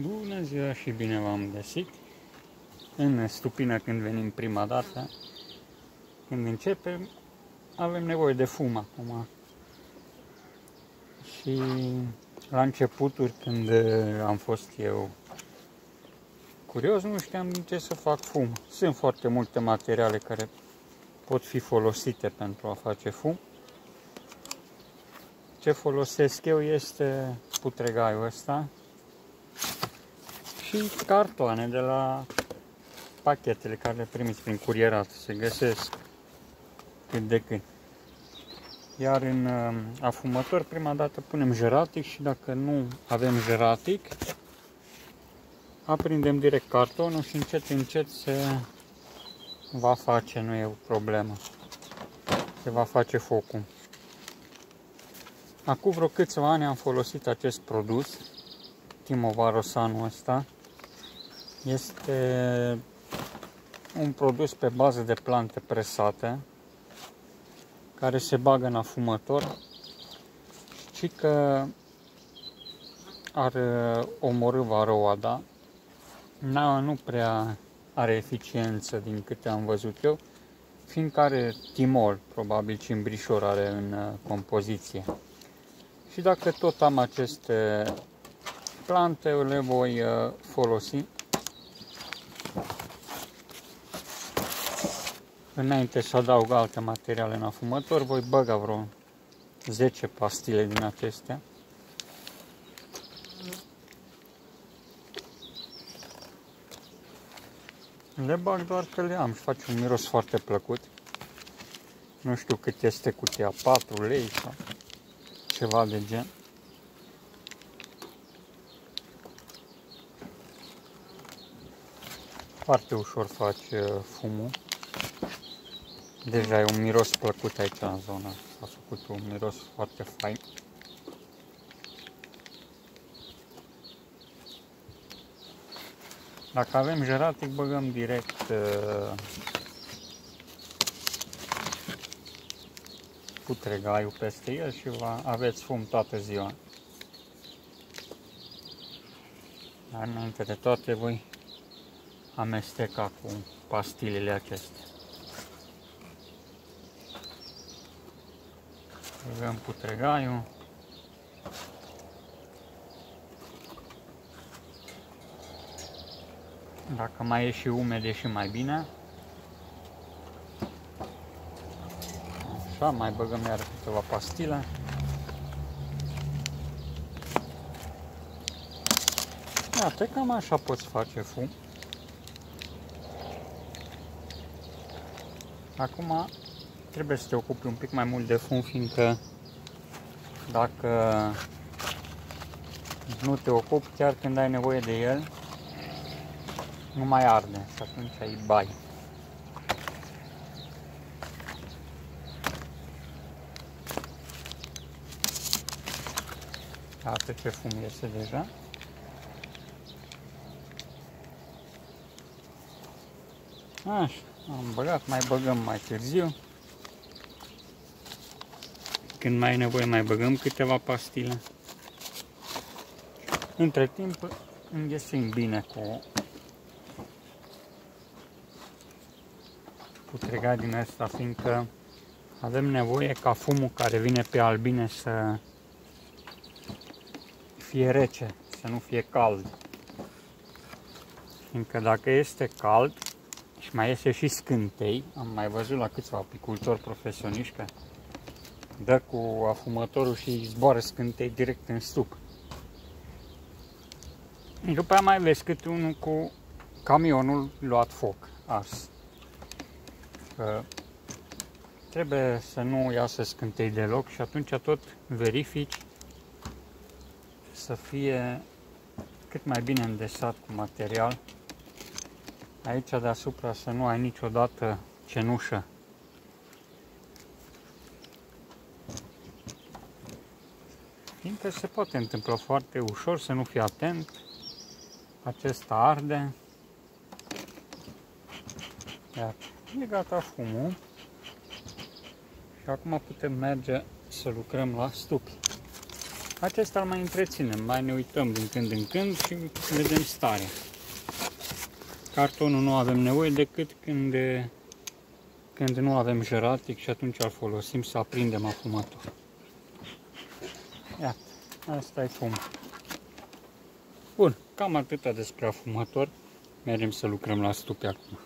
Bună ziua și bine v-am găsit în stupină când venim prima dată. Când începem, avem nevoie de fum acum. Și la începuturi, când am fost eu curios, nu știam ce să fac fum. Sunt foarte multe materiale care pot fi folosite pentru a face fum. Ce folosesc eu este putregaiul ăsta, și cartoane de la pachetele care le primiți prin curierat. Se găsesc cât de cât. Iar în uh, afumător, prima dată punem jeratic și dacă nu avem jeratic, aprindem direct cartonul și încet, încet se va face, nu e o problemă. Se va face focul. Acum vreo câțiva ani am folosit acest produs, Timovarosanul ăsta, este un produs pe bază de plante presate care se bagă în afumător și că ar omorâ varoada. Nu, nu prea are eficiență din câte am văzut eu, fiindcă are timol, probabil cimbrișor are în uh, compoziție. Și dacă tot am aceste plante, le voi uh, folosi Înainte să adaug alte materiale în afumător, voi băga vreo 10 pastile din acestea. Le bag doar că le am și face un miros foarte plăcut. Nu știu cât este cutia, 4 lei sau ceva de gen. Foarte ușor face fumul. Deja e un miros plăcut aici în zona. S-a făcut un miros foarte fain. Dacă avem jeratic, băgăm direct uh, putregaiul peste el și va aveți fum toată ziua. Dar înainte de toate voi amesteca cu pastilele acestea. Băgăm putregaiul. Dacă mai e și umed, e și mai bine. Așa, mai băgăm iar câteva pastile. Iată, cam așa poți face fum. Acum trebuie să te ocupi un pic mai mult de fum, fiindcă dacă nu te ocupi chiar când ai nevoie de el, nu mai arde și atunci ai bai. Iată ce fum iese deja. Așa, am băgat, mai băgăm mai târziu. Când mai e nevoie, mai băgăm câteva pastile. Între timp, înghesuim bine cu putregat din asta, fiindcă avem nevoie ca fumul care vine pe albine să fie rece, să nu fie cald. Fiindcă dacă este cald și mai iese și scântei, am mai văzut la câțiva apicultori profesioniști că dă cu afumătorul și zboară scântei direct în stup. După aia mai vezi câte unul cu camionul luat foc, ars. Că trebuie să nu iasă scântei deloc și atunci tot verifici să fie cât mai bine îndesat cu material. Aici deasupra să nu ai niciodată cenușă Minte se poate întâmpla foarte ușor să nu fii atent. Acesta arde. Iar e gata fumul. Și acum putem merge să lucrăm la stupi. Acesta îl mai întreținem, mai ne uităm din când în când și vedem starea. Cartonul nu avem nevoie decât când, când nu avem jeratic și atunci îl folosim să aprindem afumatul. Iată, asta e fum. Bun, cam atâta despre afumător. Mergem să lucrăm la stupe acum.